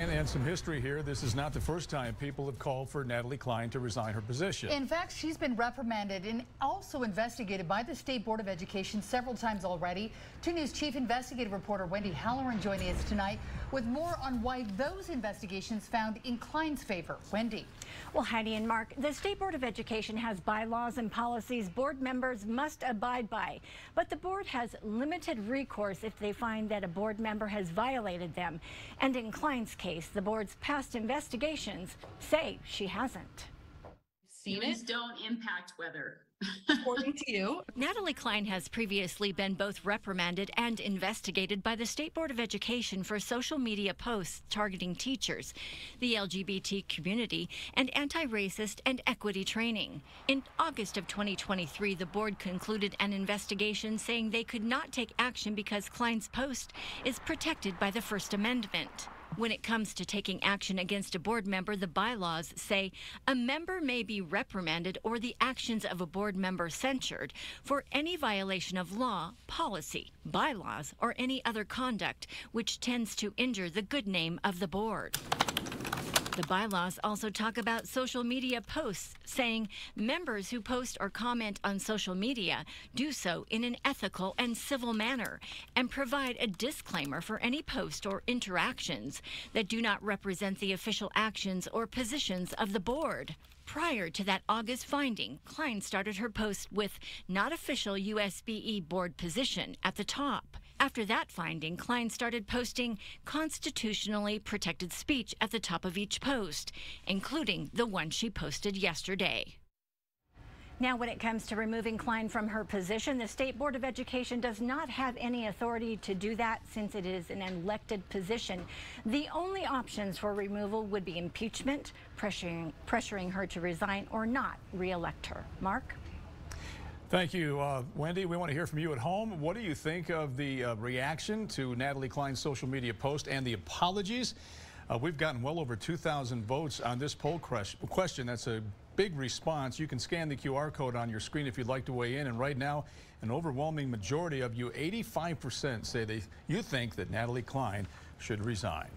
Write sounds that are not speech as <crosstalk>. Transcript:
And, and some history here. This is not the first time people have called for Natalie Cline to resign her position. In fact, she's been reprimanded and also investigated by the State Board of Education several times already. 2 News Chief Investigative Reporter Wendy Halloran joining us tonight with more on why those investigations found in Cline's favor. Wendy. Well, Heidi and Mark, the State Board of Education has bylaws and policies board members must abide by. But the board has limited recourse if they find that a board member has violated them. And in Cline's case, the board's past investigations say she hasn't. Seen it? don't impact weather. According to you. <laughs> Natalie Cline has previously been both reprimanded and investigated by the State Board of Education for social media posts targeting teachers, the LGBT community, and anti racist and equity training. In August of 2023, the board concluded an investigation saying they could not take action because Cline's post is protected by the First Amendment. When it comes to taking action against a board member, the bylaws say a member may be reprimanded or the actions of a board member censured for any violation of law, policy, bylaws, or any other conduct which tends to injure the good name of the board. The bylaws also talk about social media posts, saying members who post or comment on social media do so in an ethical and civil manner and provide a disclaimer for any post or interactions that do not represent the official actions or positions of the board. Prior to that August finding, Cline started her post with not official USBE board position at the top. After that finding, Cline started posting constitutionally protected speech at the top of each post, including the one she posted yesterday. Now, when it comes to removing Cline from her position, the State Board of Education does not have any authority to do that since it is an elected position. The only options for removal would be impeachment, pressuring, pressuring her to resign, or not re-elect her. Mark? Thank you, uh, Wendy. We want to hear from you at home. What do you think of the uh, reaction to Natalie Cline's social media post and the apologies? Uh, we've gotten well over 2,000 votes on this poll question. That's a big response. You can scan the QR code on your screen if you'd like to weigh in. And right now, an overwhelming majority of you, 85%, say they you think that Natalie Cline should resign.